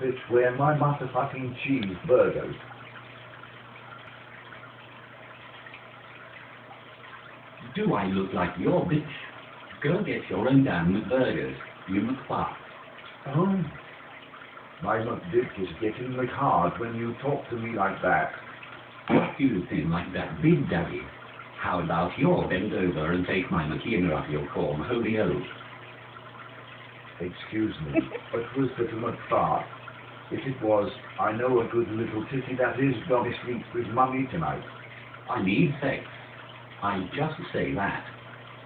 Bitch, where my motherfucking cheese burgers? Do I look like your bitch? Go get your own damn burgers, you McFart. Oh, my McDick is getting the card when you talk to me like that. What do you think like that, Big Daddy? How about you bend over and take my McKean off your corn, holy oath? Excuse me, but was little McFart? If it was, I know a good little titty that is gonna sleep with mummy tonight. I need sex. I just say that.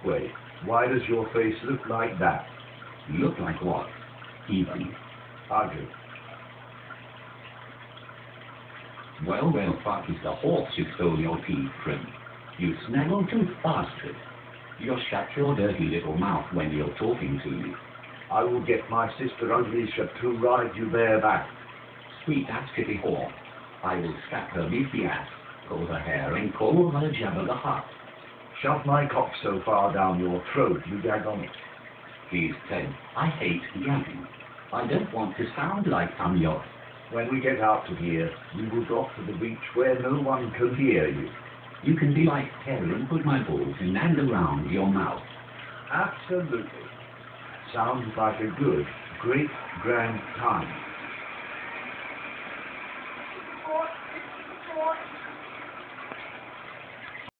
Wait, why does your face look like that? Look like what? Even. Ugly. Well, well, fuck is the horse you stole your teeth, from. You snaggle too bastard. You shut your dirty little mouth when you're talking to me. I will get my sister Alicia to ride you bareback. Sweet ass kitty whore. I will slap her beefy ass, pull her hair, and call her Jabba the Hutt. Shove my cock so far down your throat, you gag on it. Please, Ted, I hate yapping. I don't want to sound like I'm. When we get out of here, we will drop to the beach where no one can hear you. You can be like Ted and put my balls in and around your mouth. Absolutely. Sounds like a good, great, grand time.